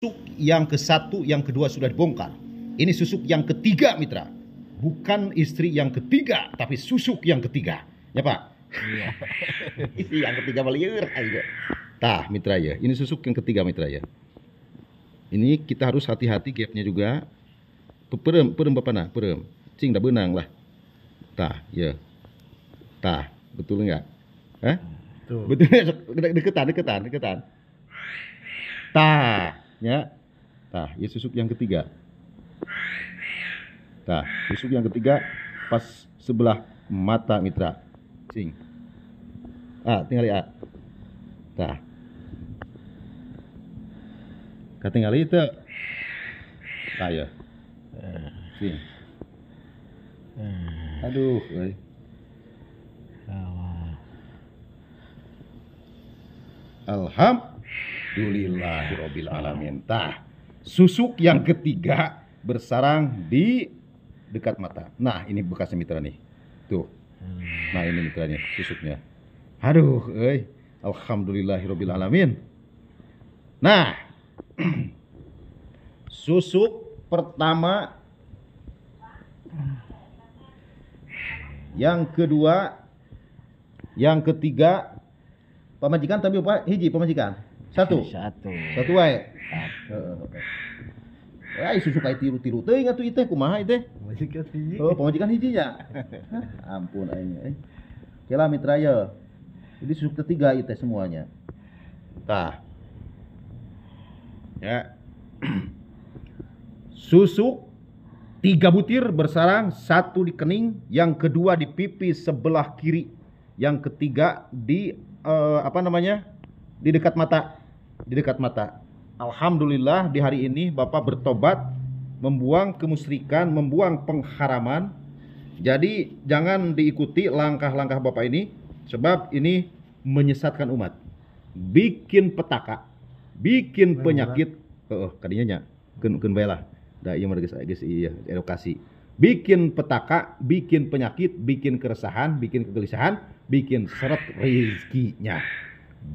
susuk yang ke satu, yang kedua sudah dibongkar. Ini susuk yang ketiga, mitra. Bukan istri yang ketiga, tapi susuk yang ketiga. Ya Pak? Iya. Istri yang ketiga aja. Tah, mitra ya. Ini susuk yang ketiga, mitra ya. Ini kita harus hati-hati gapnya juga. Perem, perem bapak nah, perem. Cing dah benang lah. Tah, ya. Tah, betul enggak? Hah? Betul de- deketan, deketan, deketan. Tah, ya. Tah, ya susuk yang ketiga. Tah, susuk yang ketiga pas sebelah mata mitra. Cing. Ah, tinggal ya. Tah. Katinggal itu. Tah ya. Cing. Eh, Aduh, euy. awal. Alhamdulillahirabbil alamin. Tah, susuk yang ketiga bersarang di dekat mata. Nah, ini bekasnya mitra nih. Tuh. Nah, ini mitranya, susuknya. Aduh, euy. Alhamdulillahirabbil alamin. Nah, susuk pertama yang kedua yang ketiga pamajikan tapi apa hiji pamajikan satu Satu. satu wae Heeh. Ai susu kayak tiru-tiru teuing atuh ieu teh kumaha ieu teh? Majikan tinggi. Oh, pamajikan hijinya. Ampun aing euy. Kela mitra ya. Jadi susuk ketiga teh semuanya. Tah. Ya. Susuk tiga butir bersarang, satu di kening, yang kedua di pipi sebelah kiri, yang ketiga di eh, apa namanya? di dekat mata, di dekat mata. Alhamdulillah di hari ini Bapak bertobat, membuang kemusyrikan, membuang pengharaman. Jadi jangan diikuti langkah-langkah Bapak ini sebab ini menyesatkan umat. Bikin petaka, bikin penyakit. Heeh, kadinya nya. Keun keun bae lah. Da ieu mah geus geus iya edukasi. Bikin petaka, bikin penyakit, bikin keresahan, bikin kegelisahan, bikin seret rezekinya.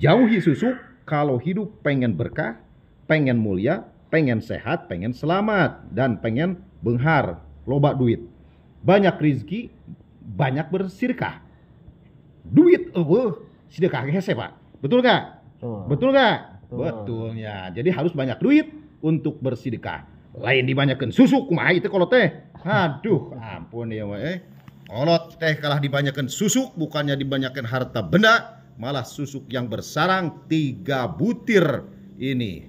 Jauhi susu kalau hidup pengen berkah, pengen mulia, pengen sehat, pengen selamat, dan pengen benghar, loba duit. Banyak rizki, banyak bersirkah. Duit eueuh, sedekah hese, Pak. Betul nggak? Tuh. Betul nggak? Betul. Betulnya. Jadi harus banyak duit untuk bersedekah. Lain dibanyakan susu kumaha itu kalau teh. Aduh, ampun ya mah eh. Kolot teh kalah dibanyakan susu bukannya dibanyakan harta benda, malah susuk yang bersarang tiga butir ini.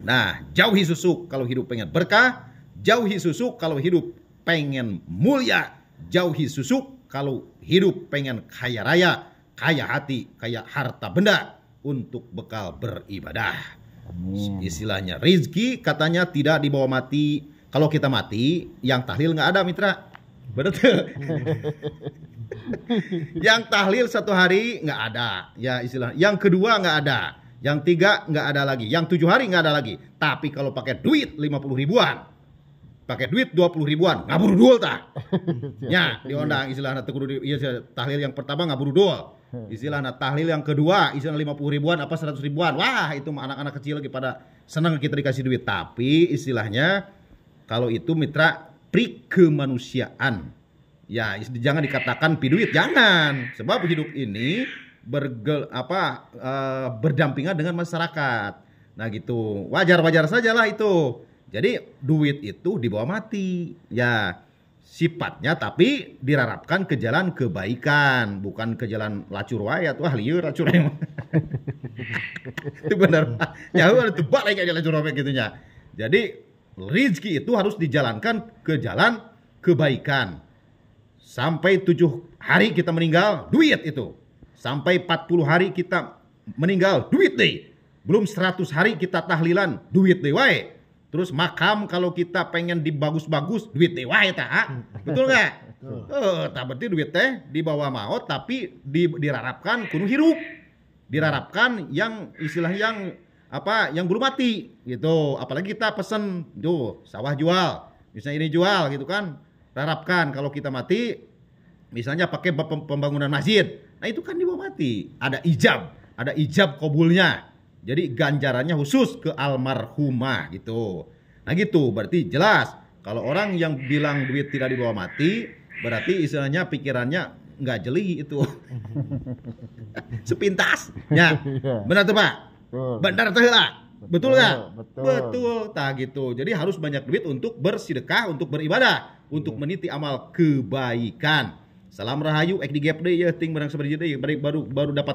Nah, jauhi susuk kalau hidup pengen berkah, jauhi susuk kalau hidup pengen mulia, jauhi susuk kalau hidup pengen kaya raya, kaya hati, kaya harta benda untuk bekal beribadah. Istilahnya rizki katanya tidak dibawa mati. Kalau kita mati, yang tahlil nggak ada mitra. Betul. yang tahlil satu hari nggak ada. Ya istilah. Yang kedua nggak ada. Yang tiga nggak ada lagi. Yang tujuh hari nggak ada lagi. Tapi kalau pakai duit 50 ribuan, pakai duit 20 ribuan, ngabur dul tah. Ya, diundang istilahnya iya sih, tahlil yang pertama ngabur dul. Istilahnya tahlil yang kedua istilahnya 50 ribuan apa 100 ribuan. Wah, itu anak-anak kecil lagi pada senang kita dikasih duit. Tapi istilahnya kalau itu mitra pri kemanusiaan. Ya, jangan dikatakan pi duit, jangan. Sebab hidup ini bergel apa eh, berdampingan dengan masyarakat. Nah, gitu. Wajar-wajar sajalah itu. Jadi duit itu dibawa mati. Ya, sifatnya tapi dirarapkan ke jalan kebaikan, bukan ke jalan lacur wae atuh ah lieur lacur itu benar. Ya ada tebak lagi kayak lacur wae gitunya. Jadi rizki itu harus dijalankan ke jalan kebaikan. Sampai tujuh hari kita meninggal, duit itu. Sampai 40 hari kita meninggal, duit deh. Belum 100 hari kita tahlilan, duit deh wae. Terus makam kalau kita pengen dibagus-bagus, duit deh wae tah. ah. Betul nggak? Eh, tak berarti duit teh dibawa maut tapi di, dirarapkan kudu hirup. Dirarapkan yang istilah yang apa yang belum mati gitu. Apalagi kita pesen tuh sawah jual, misalnya ini jual gitu kan. Rarapkan kalau kita mati misalnya pakai pem- pembangunan masjid. Nah itu kan dibawa mati. Ada ijab, ada ijab kabulnya. Jadi ganjarannya khusus ke almarhumah gitu. Nah gitu, berarti jelas kalau orang yang bilang duit tidak dibawa mati, berarti istilahnya pikirannya nggak jeli itu. Sepintas. Ya. Iya. Benar tuh, Pak? Benar tuh lah. Betul nggak? Betul. Betul, tak gitu. Jadi harus banyak duit untuk bersedekah, untuk beribadah, untuk meniti amal kebaikan. Salam rahayu, ek di gap deh ya, ting barang seperti itu, baru baru dapat